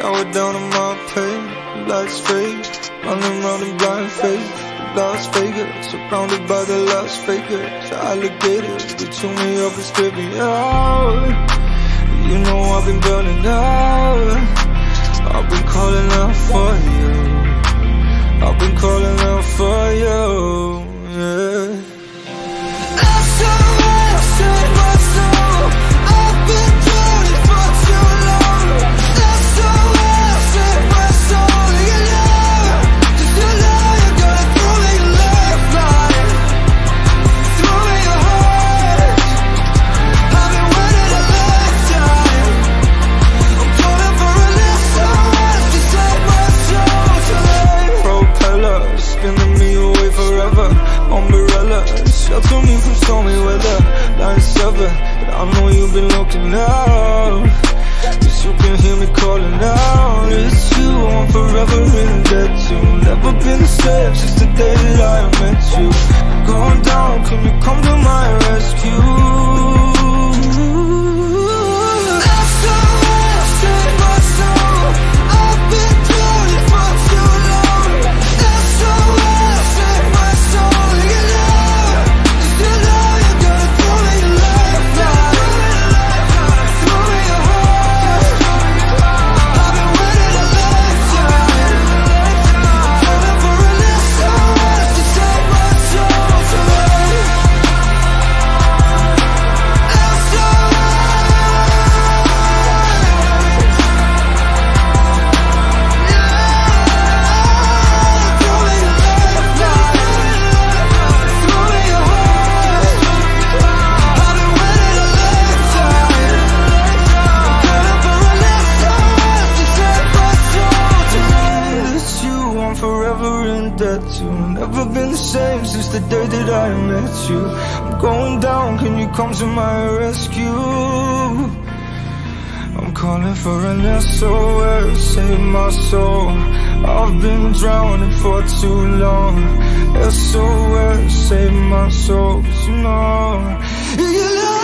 down on my pain, lights fade. Running around in blind faith Las Vegas, surrounded by the Las Vegas Alligators, they chew me up and spit me out. You know I've been burning out. I've been calling out for you. I've been calling out for you, Line But I know you've been looking out Cause you can hear me calling out. It's you, I'm forever in debt. To Never been the same since the day to Never been the same since the day that I met you. I'm going down, can you come to my rescue? I'm calling for an SOS, save my soul. I've been drowning for too long. SOS, save my soul, 'cause you You